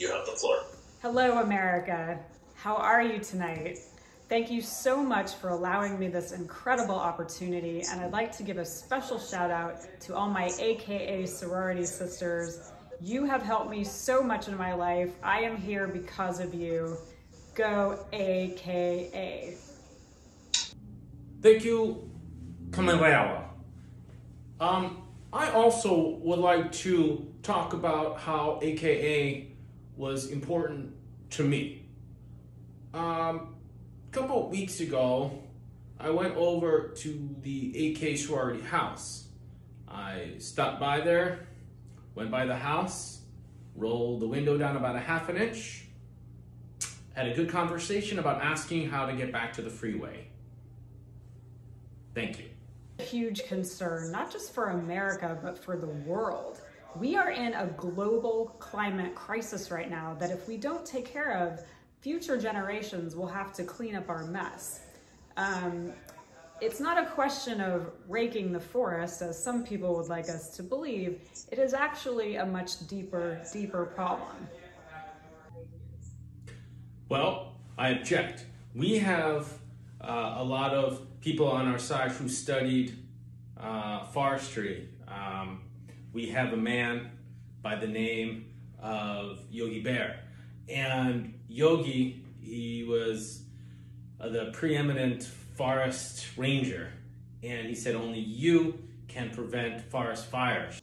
You have the floor. Hello, America. How are you tonight? Thank you so much for allowing me this incredible opportunity, and I'd like to give a special shout out to all my AKA sorority sisters. You have helped me so much in my life. I am here because of you. Go AKA. Thank you, Kamilewa. Um, I also would like to talk about how AKA was important to me. Um, a couple weeks ago, I went over to the AK sorority house. I stopped by there, went by the house, rolled the window down about a half an inch, had a good conversation about asking how to get back to the freeway. Thank you. A huge concern, not just for America, but for the world. We are in a global climate crisis right now that if we don't take care of, future generations will have to clean up our mess. Um, it's not a question of raking the forest, as some people would like us to believe. It is actually a much deeper, deeper problem. Well, I object. We have uh, a lot of people on our side who studied uh, forestry. Um, we have a man by the name of Yogi Bear. And Yogi, he was uh, the preeminent forest ranger. And he said only you can prevent forest fires.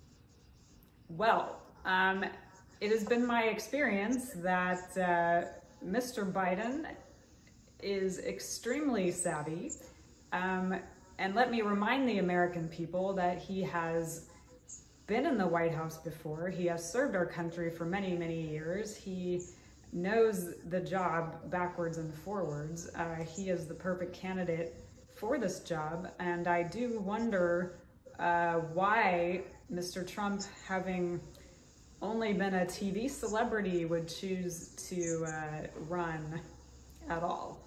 Well, um, it has been my experience that uh, Mr. Biden is extremely savvy. Um, and let me remind the American people that he has been in the White House before. He has served our country for many, many years. He knows the job backwards and forwards. Uh, he is the perfect candidate for this job. And I do wonder uh, why Mr. Trump, having only been a TV celebrity, would choose to uh, run at all.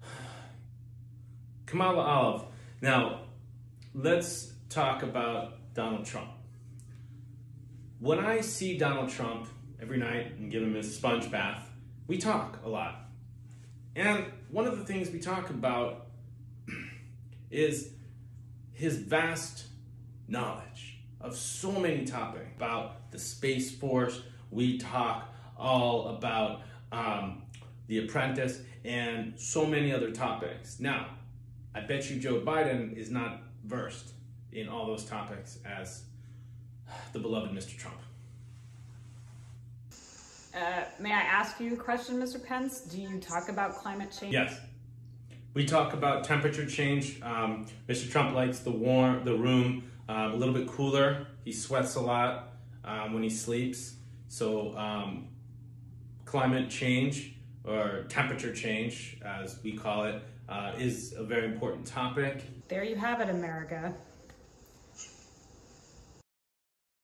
Kamala Olive. Now, let's talk about Donald Trump. When I see Donald Trump every night and give him his sponge bath, we talk a lot. And one of the things we talk about is his vast knowledge of so many topics about the Space Force. We talk all about um, The Apprentice and so many other topics. Now, I bet you Joe Biden is not versed in all those topics as the beloved Mr. Trump. Uh, may I ask you a question, Mr. Pence? Do you talk about climate change? Yes. We talk about temperature change. Um, Mr. Trump likes the warm, the room um, a little bit cooler. He sweats a lot um, when he sleeps. So um, climate change or temperature change, as we call it, uh, is a very important topic. There you have it, America.